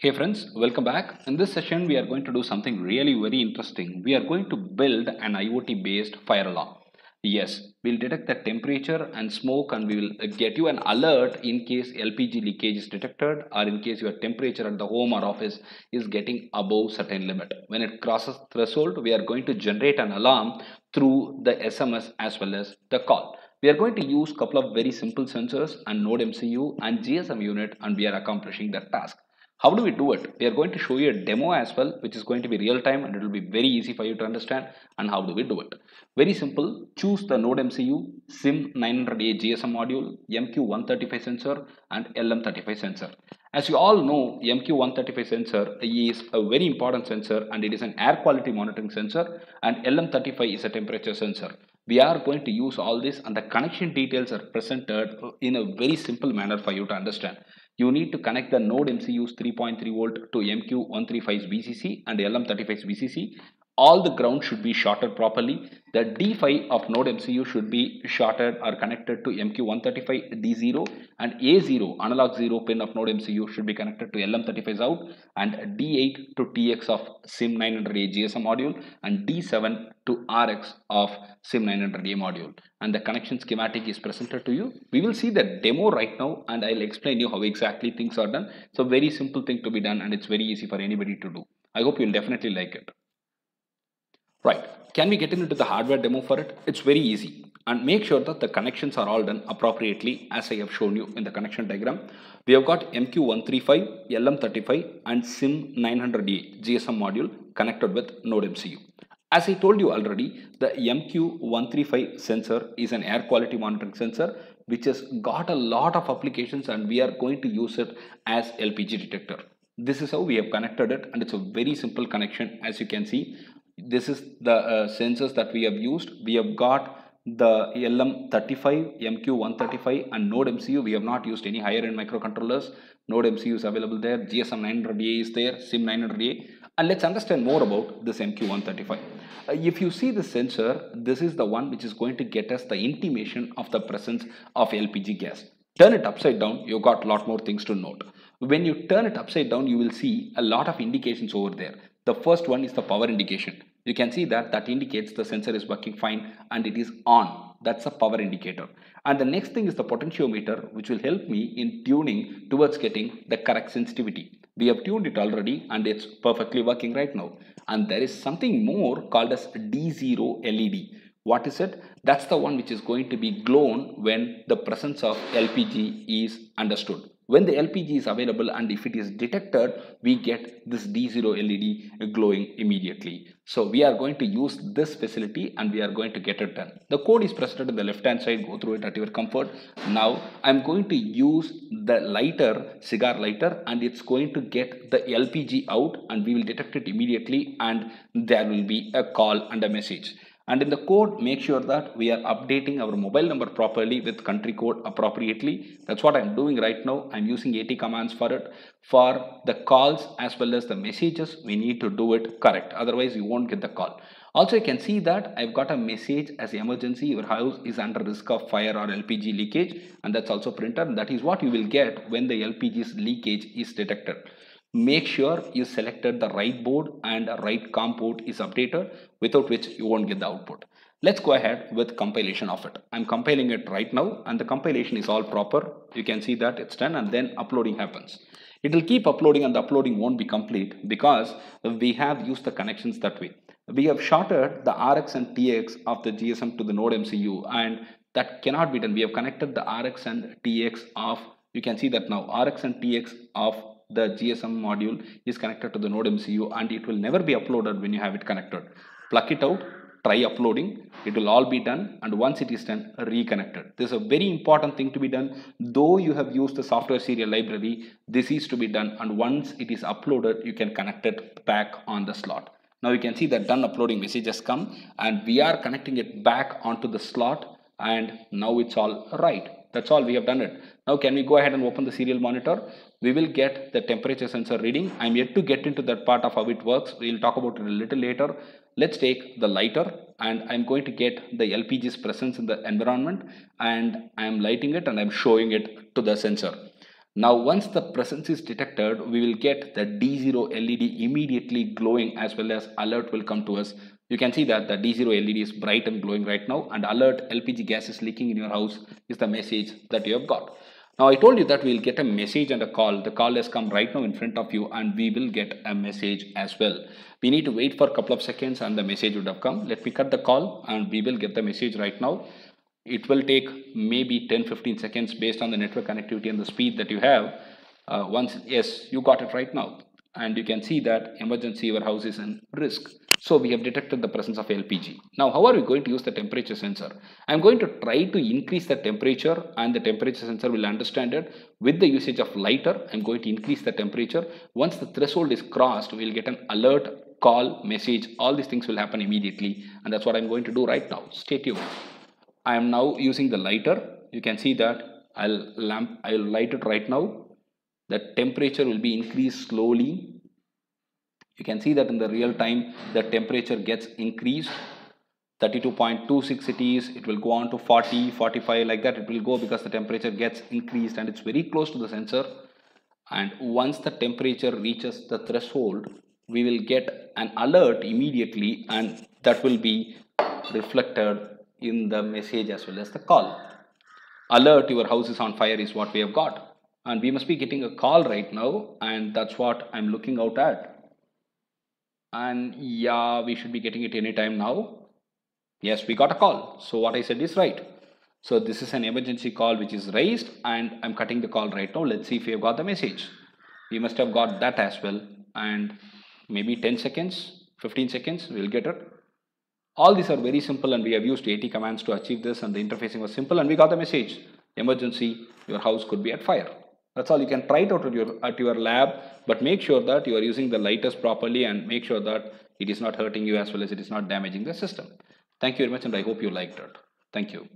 Hey friends, welcome back. In this session, we are going to do something really very interesting. We are going to build an IoT based fire alarm. Yes, we'll detect the temperature and smoke and we will get you an alert in case LPG leakage is detected or in case your temperature at the home or office is getting above certain limit. When it crosses threshold, we are going to generate an alarm through the SMS as well as the call. We are going to use couple of very simple sensors and Node MCU and GSM unit and we are accomplishing that task. How do we do it? We are going to show you a demo as well, which is going to be real time and it will be very easy for you to understand. And how do we do it? Very simple. Choose the Node MCU, SIM900A GSM module, MQ135 sensor, and LM35 sensor. As you all know, MQ135 sensor is a very important sensor and it is an air quality monitoring sensor and LM35 is a temperature sensor. We are going to use all this and the connection details are presented in a very simple manner for you to understand you need to connect the node MCUs 3.3 volt to MQ135's VCC and LM35's VCC. All the ground should be shorted properly. The D5 of node MCU should be shorted or connected to MQ135 D0 and A0 analog 0 pin of node MCU should be connected to LM35's out and D8 to TX of SIM900A GSM module and D7 to RX of SIM900A module and the connection schematic is presented to you. We will see the demo right now and I'll explain you how exactly things are done. A very simple thing to be done and it's very easy for anybody to do. I hope you'll definitely like it. Right, can we get into the hardware demo for it? It's very easy and make sure that the connections are all done appropriately as I have shown you in the connection diagram. We have got MQ135, LM35 and SIM900A GSM module connected with Node MCU. As I told you already, the MQ135 sensor is an air quality monitoring sensor which has got a lot of applications and we are going to use it as LPG detector. This is how we have connected it and it's a very simple connection as you can see. This is the uh, sensors that we have used. We have got the LM35, MQ135 and Node MCU. We have not used any higher end microcontrollers. Node MCU is available there. GSM 900A is there. SIM 900A. And let's understand more about this MQ135. Uh, if you see the sensor, this is the one which is going to get us the intimation of the presence of LPG gas. Turn it upside down, you've got a lot more things to note. When you turn it upside down, you will see a lot of indications over there. The first one is the power indication. You can see that that indicates the sensor is working fine and it is on. That's a power indicator. And the next thing is the potentiometer, which will help me in tuning towards getting the correct sensitivity. We have tuned it already and it's perfectly working right now. And there is something more called as D0 LED. What is it? That's the one which is going to be glown when the presence of LPG is understood when the LPG is available and if it is detected, we get this D0 LED glowing immediately. So we are going to use this facility and we are going to get it done. The code is presented on the left hand side, go through it at your comfort. Now I'm going to use the lighter, cigar lighter and it's going to get the LPG out and we will detect it immediately and there will be a call and a message and in the code make sure that we are updating our mobile number properly with country code appropriately. That's what i'm doing right now. I'm using at commands for it for the calls as well as the messages. We need to do it correct. Otherwise you won't get the call. Also you can see that i've got a message as emergency. Your house is under risk of fire or lpg leakage and that's also printed. That is what you will get when the lpg's leakage is detected make sure you selected the right board and right COM port is updated without which you won't get the output. Let's go ahead with compilation of it. I'm compiling it right now and the compilation is all proper. You can see that it's done and then uploading happens. It will keep uploading and the uploading won't be complete because we have used the connections that way. We have shorted the RX and TX of the GSM to the node MCU and that cannot be done. We have connected the RX and TX of, you can see that now, RX and TX of the GSM module is connected to the node MCU and it will never be uploaded when you have it connected. Pluck it out, try uploading, it will all be done and once it is done, reconnected. This is a very important thing to be done. Though you have used the software serial library, this is to be done and once it is uploaded, you can connect it back on the slot. Now you can see that done uploading message has come and we are connecting it back onto the slot and now it's all right. That's all we have done it. Now can we go ahead and open the serial monitor? We will get the temperature sensor reading. I'm yet to get into that part of how it works. We'll talk about it a little later. Let's take the lighter and I'm going to get the LPG's presence in the environment and I'm lighting it and I'm showing it to the sensor. now once the presence is detected we will get the d0 led immediately glowing as well as alert will come to us you can see that the d0 led is bright and glowing right now and alert lpg gas is leaking in your house is the message that you have got now I told you that we'll get a message and a call. The call has come right now in front of you and we will get a message as well. We need to wait for a couple of seconds and the message would have come. Let me cut the call and we will get the message right now. It will take maybe 10-15 seconds based on the network connectivity and the speed that you have. Uh, once, yes, you got it right now. And you can see that emergency your house is in risk. So we have detected the presence of LPG. Now how are we going to use the temperature sensor? I'm going to try to increase the temperature and the temperature sensor will understand it. With the usage of lighter, I'm going to increase the temperature. Once the threshold is crossed, we'll get an alert, call, message. All these things will happen immediately and that's what I'm going to do right now. Stay tuned. I am now using the lighter. You can see that I'll lamp, I'll light it right now. The temperature will be increased slowly you can see that in the real time the temperature gets increased. 32.26 it is. It will go on to 40 45 like that it will go because the temperature gets increased and it's very close to the sensor. And once the temperature reaches the threshold we will get an alert immediately and that will be reflected in the message as well as the call. Alert your house is on fire is what we have got. And we must be getting a call right now and that's what i'm looking out at and yeah we should be getting it anytime now. Yes we got a call. So what i said is right. So this is an emergency call which is raised and i'm cutting the call right now. Let's see if we have got the message. We must have got that as well. And maybe 10 seconds 15 seconds we'll get it. All these are very simple and we have used AT commands to achieve this and the interfacing was simple and we got the message. Emergency your house could be at fire that's all you can try it out at your, at your lab, but make sure that you are using the lighters properly and make sure that it is not hurting you as well as it is not damaging the system. Thank you very much and I hope you liked it. Thank you.